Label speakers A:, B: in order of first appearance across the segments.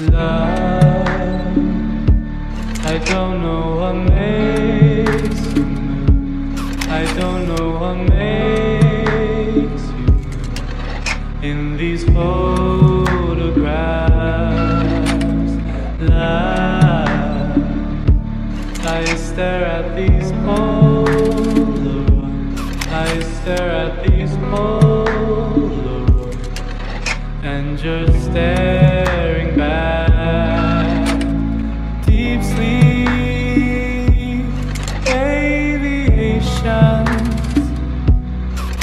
A: love. I don't know what makes you move. I don't know what makes you move. In these photographs, love. I stare at these Polaroids. I stare at these Polaroids. You're staring back. Deep sleep, aviations.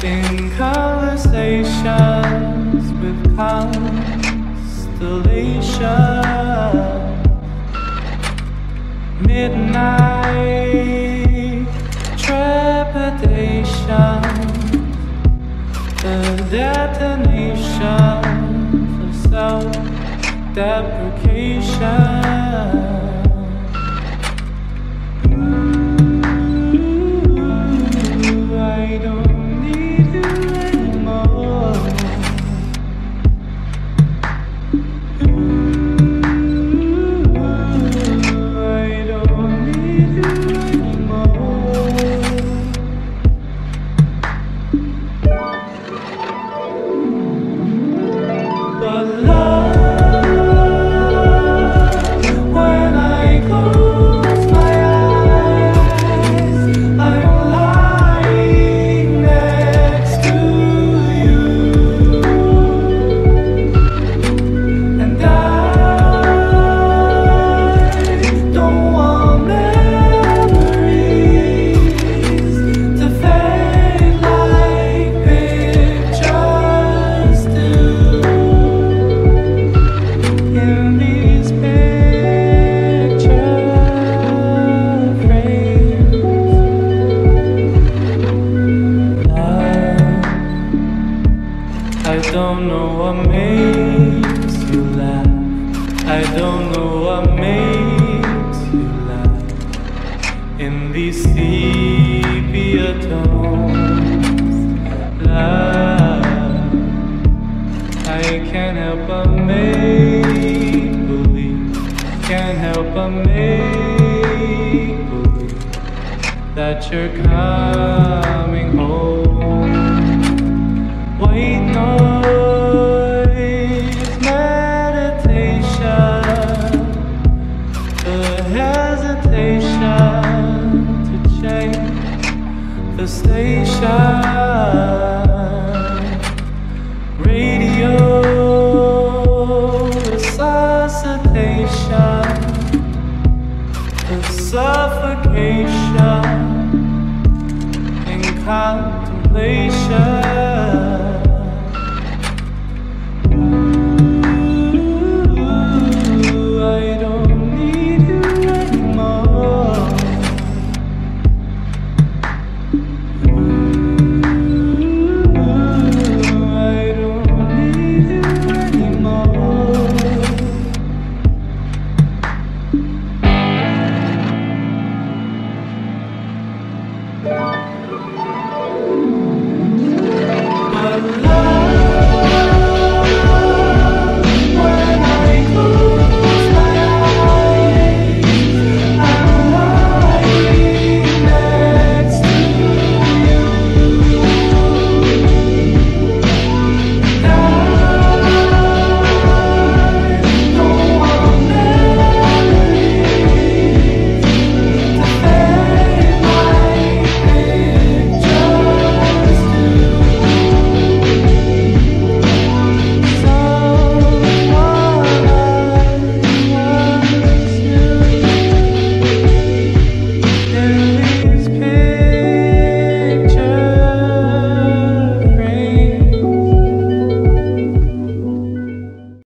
A: In conversations with constellations. Midnight trepidation, the detonation of self-deprecation. Don't know what makes you laugh. I don't know what makes you laugh. In these sepia tones, love. I can't help but make believe. Can't help but make believe that you're coming home. The station. Radio resuscitation, the suffocation in contemplation. I love